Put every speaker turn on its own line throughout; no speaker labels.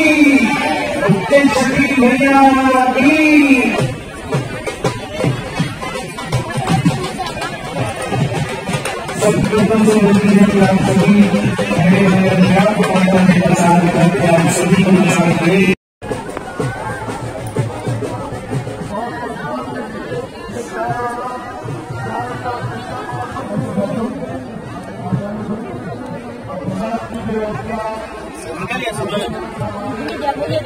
उत्तर शक्ति भैया की सर्वप्रथम तो होती है कि आप सभी मेरे मेरे अध्याप को पढ़ने का साथ करें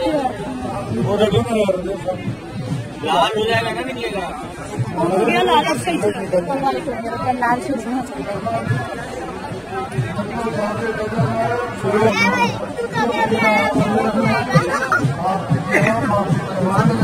लाल हो। जाएगा ना निकलेगा
लाल सूट में चलता है
हमको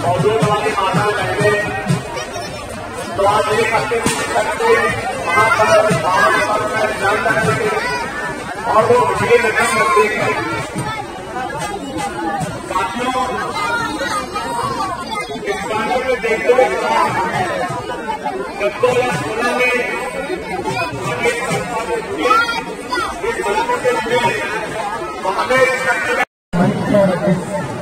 शुभकामनाएँ
मौजूद वाली माता बहने तो आज एक हफ़्ते सकते वहाँ पर भाव पर में जल करके और वो मुझे निधन करते हैं साथियों इस गाने में देखते हुए सत्तर या सोलह में एक संस्था तो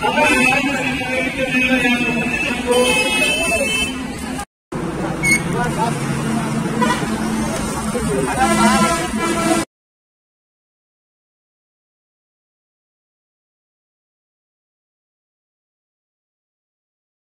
अगर हमारे को